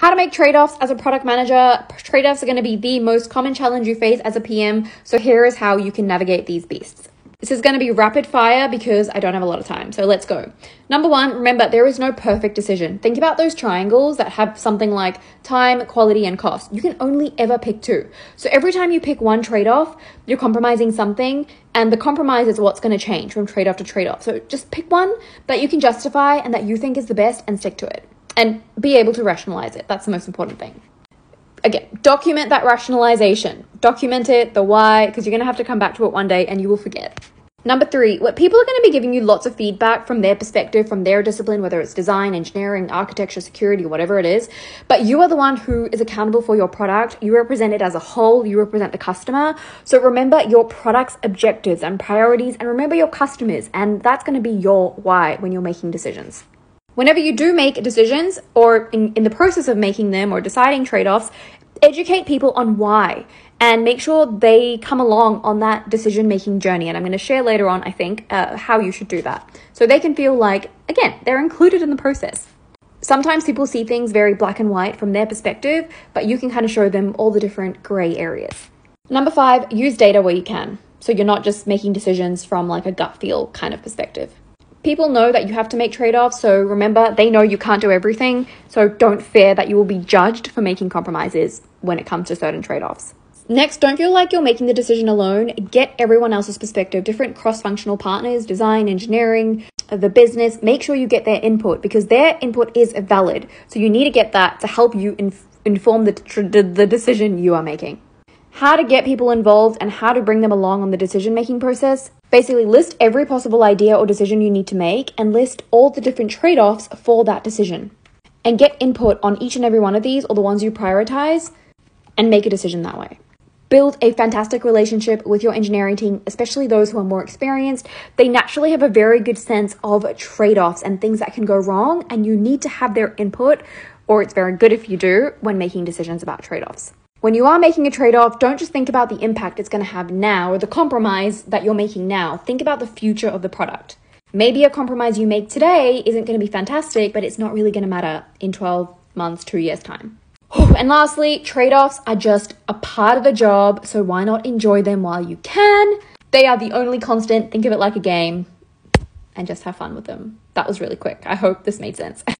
How to make trade offs as a product manager. Trade offs are going to be the most common challenge you face as a PM. So here is how you can navigate these beasts. This is going to be rapid fire because I don't have a lot of time. So let's go. Number one, remember there is no perfect decision. Think about those triangles that have something like time, quality, and cost. You can only ever pick two. So every time you pick one trade off, you're compromising something, and the compromise is what's going to change from trade off to trade off. So just pick one that you can justify and that you think is the best and stick to it and be able to rationalize it. That's the most important thing. Again, document that rationalization. Document it, the why, because you're going to have to come back to it one day and you will forget. Number three, what people are going to be giving you lots of feedback from their perspective, from their discipline, whether it's design, engineering, architecture, security, whatever it is. But you are the one who is accountable for your product. You represent it as a whole. You represent the customer. So remember your product's objectives and priorities, and remember your customers. And that's going to be your why when you're making decisions. Whenever you do make decisions or in, in the process of making them or deciding trade offs, educate people on why and make sure they come along on that decision making journey. And I'm going to share later on, I think, uh, how you should do that. So they can feel like, again, they're included in the process. Sometimes people see things very black and white from their perspective, but you can kind of show them all the different gray areas. Number five, use data where you can. So you're not just making decisions from like a gut feel kind of perspective people know that you have to make trade offs. So remember, they know you can't do everything. So don't fear that you will be judged for making compromises when it comes to certain trade offs. Next, don't feel like you're making the decision alone. Get everyone else's perspective, different cross functional partners, design, engineering, the business. Make sure you get their input because their input is valid. So you need to get that to help you inf- inform the, the, the decision you are making how to get people involved and how to bring them along on the decision making process. Basically, list every possible idea or decision you need to make and list all the different trade offs for that decision. And get input on each and every one of these or the ones you prioritize and make a decision that way. Build a fantastic relationship with your engineering team, especially those who are more experienced. They naturally have a very good sense of trade offs and things that can go wrong, and you need to have their input, or it's very good if you do, when making decisions about trade offs. When you are making a trade off, don't just think about the impact it's going to have now or the compromise that you're making now. Think about the future of the product. Maybe a compromise you make today isn't going to be fantastic, but it's not really going to matter in 12 months, two years' time. And lastly, trade offs are just a part of the job, so why not enjoy them while you can? They are the only constant. Think of it like a game and just have fun with them. That was really quick. I hope this made sense.